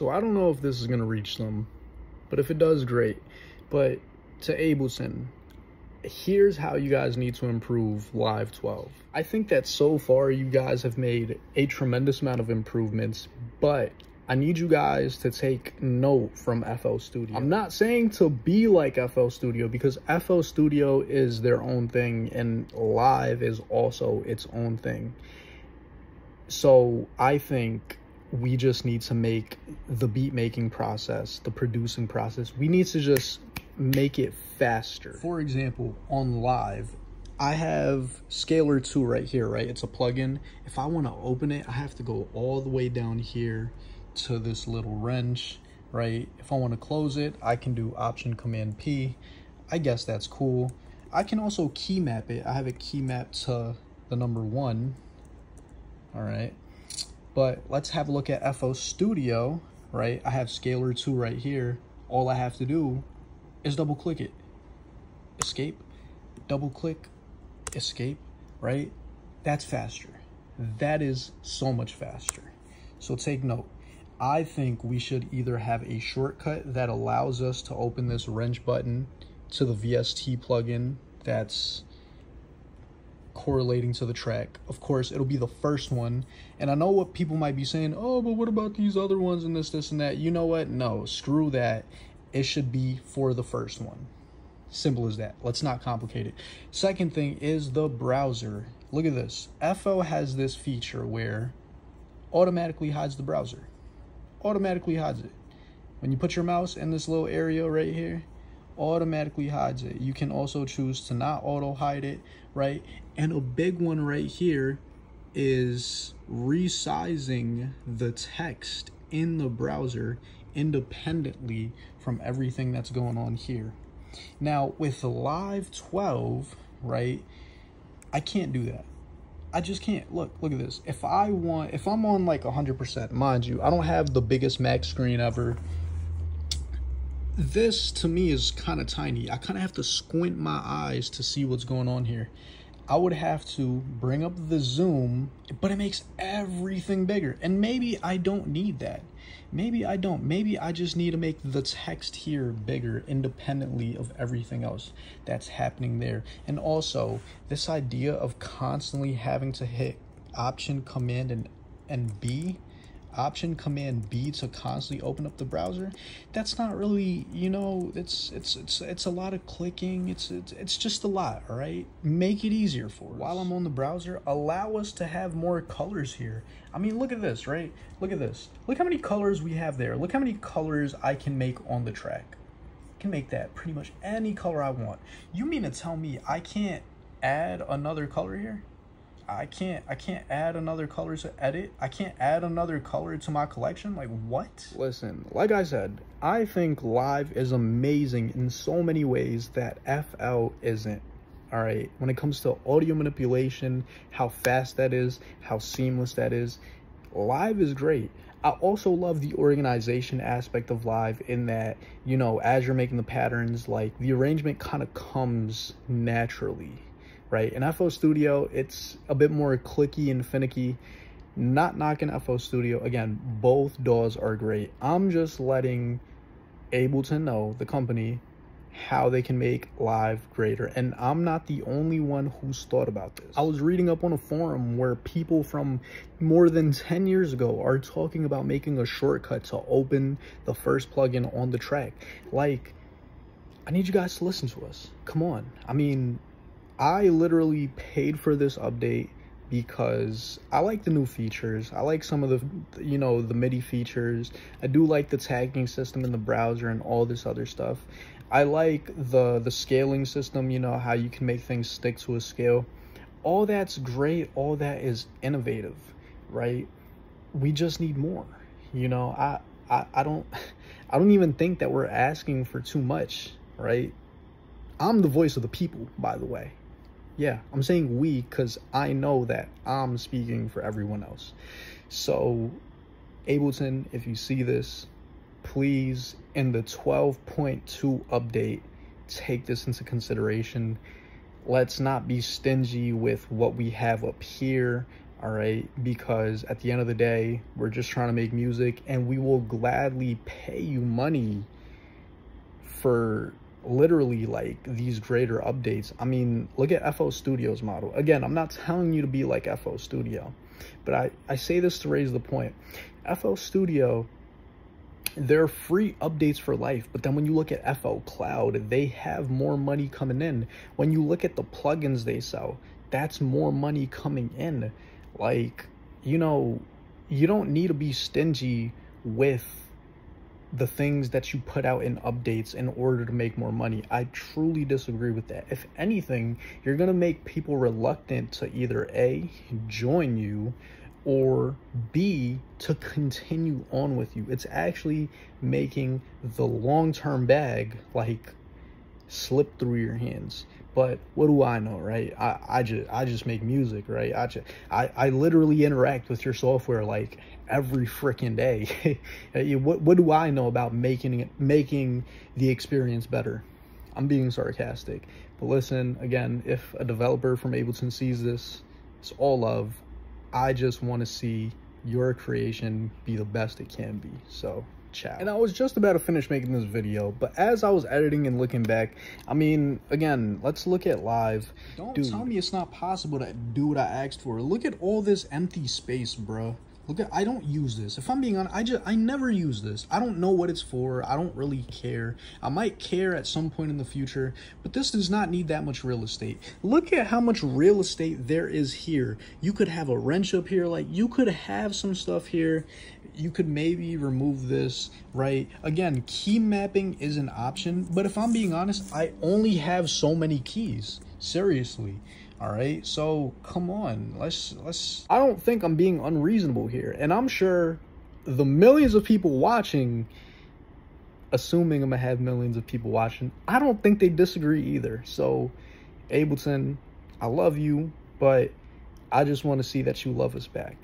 So I don't know if this is going to reach them, but if it does, great. But to Ableton, here's how you guys need to improve Live 12. I think that so far you guys have made a tremendous amount of improvements, but I need you guys to take note from FL Studio. I'm not saying to be like FL Studio because FL Studio is their own thing and Live is also its own thing. So I think we just need to make the beat making process, the producing process, we need to just make it faster. For example, on live, I have Scaler 2 right here, right? It's a plugin. If I want to open it, I have to go all the way down here to this little wrench, right? If I want to close it, I can do Option Command P. I guess that's cool. I can also key map it. I have a key map to the number one. All right. But let's have a look at FL Studio, right? I have Scaler 2 right here. All I have to do is double click it. Escape, double click, escape, right? That's faster. That is so much faster. So take note. I think we should either have a shortcut that allows us to open this wrench button to the VST plugin that's correlating to the track. Of course, it'll be the first one. And I know what people might be saying, oh, but what about these other ones and this, this, and that? You know what? No, screw that it should be for the first one. Simple as that. Let's not complicate it. Second thing is the browser. Look at this. FL has this feature where automatically hides the browser. Automatically hides it. When you put your mouse in this little area right here, automatically hides it. You can also choose to not auto hide it, right? And a big one right here is resizing the text in the browser independently from everything that's going on here. Now, with Live 12, right, I can't do that. I just can't. Look, look at this. If I want, if I'm on like 100%, mind you, I don't have the biggest Mac screen ever. This, to me, is kind of tiny. I kind of have to squint my eyes to see what's going on here. I would have to bring up the zoom, but it makes everything bigger. And maybe I don't need that. Maybe I don't. Maybe I just need to make the text here bigger independently of everything else that's happening there. And also, this idea of constantly having to hit Option, Command, and, and B option command B to constantly open up the browser, that's not really, you know, it's it's it's it's a lot of clicking. It's it's, it's just a lot, all right? Make it easier for us. While I'm on the browser, allow us to have more colors here. I mean, look at this, right? Look at this. Look how many colors we have there. Look how many colors I can make on the track. I can make that pretty much any color I want. You mean to tell me I can't add another color here? I can't I can't add another color to edit. I can't add another color to my collection. Like what? Listen, like I said, I think live is amazing in so many ways that FL isn't. All right, when it comes to audio manipulation, how fast that is, how seamless that is, live is great. I also love the organization aspect of live in that, you know, as you're making the patterns, like the arrangement kind of comes naturally right? In FL Studio, it's a bit more clicky and finicky. Not knocking FL Studio. Again, both DAWs are great. I'm just letting Ableton know, the company, how they can make live greater. And I'm not the only one who's thought about this. I was reading up on a forum where people from more than 10 years ago are talking about making a shortcut to open the first plugin on the track. Like, I need you guys to listen to us. Come on. I mean, I literally paid for this update because I like the new features. I like some of the, you know, the MIDI features. I do like the tagging system in the browser and all this other stuff. I like the, the scaling system, you know, how you can make things stick to a scale. All that's great. All that is innovative, right? We just need more, you know, I, I, I don't, I don't even think that we're asking for too much, right? I'm the voice of the people, by the way. Yeah, I'm saying we because I know that I'm speaking for everyone else. So, Ableton, if you see this, please, in the 12.2 update, take this into consideration. Let's not be stingy with what we have up here all right? Because at the end of the day, we're just trying to make music and we will gladly pay you money for literally like these greater updates. I mean, look at FL Studio's model. Again, I'm not telling you to be like FL Studio, but I, I say this to raise the point. FL Studio, they're free updates for life, but then when you look at FL Cloud, they have more money coming in. When you look at the plugins they sell, that's more money coming in. Like, you know, you don't need to be stingy with the things that you put out in updates in order to make more money. I truly disagree with that. If anything, you're going to make people reluctant to either A, join you, or B, to continue on with you. It's actually making the long-term bag, like, slip through your hands. But what do I know, right? I, I just I just make music, right? I just I, I literally interact with your software like every freaking day. Uh, what what do I know about making it making the experience better? I'm being sarcastic. But listen, again, if a developer from Ableton sees this, it's all love. I just want to see your creation be the best it can be. So ciao. And I was just about to finish making this video, but as I was editing and looking back, I mean, again, let's look at live. Don't Dude. tell me it's not possible to do what I asked for. Look at all this empty space, bro. Look at, I don't use this. If I'm being honest, I just, I never use this. I don't know what it's for. I don't really care. I might care at some point in the future, but this does not need that much real estate. Look at how much real estate there is here. You could have a wrench up here. Like you could have some stuff here. You could maybe remove this, right? Again, key mapping is an option, but if I'm being honest, I only have so many keys. Seriously. All right. So come on. Let's let's I don't think I'm being unreasonable here. And I'm sure the millions of people watching assuming I'm gonna have millions of people watching, I don't think they disagree either. So Ableton, I love you, but I just want to see that you love us back.